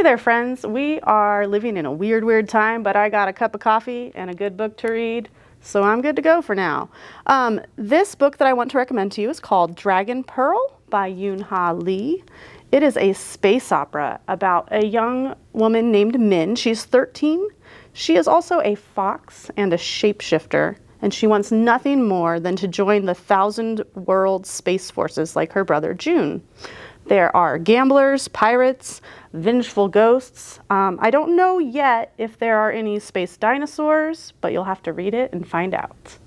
Hey there, friends. We are living in a weird, weird time, but I got a cup of coffee and a good book to read, so I'm good to go for now. Um, this book that I want to recommend to you is called Dragon Pearl by Yoon Ha Lee. It is a space opera about a young woman named Min. She's 13. She is also a fox and a shapeshifter, and she wants nothing more than to join the Thousand World Space Forces like her brother Jun. There are gamblers, pirates, vengeful ghosts. Um, I don't know yet if there are any space dinosaurs, but you'll have to read it and find out.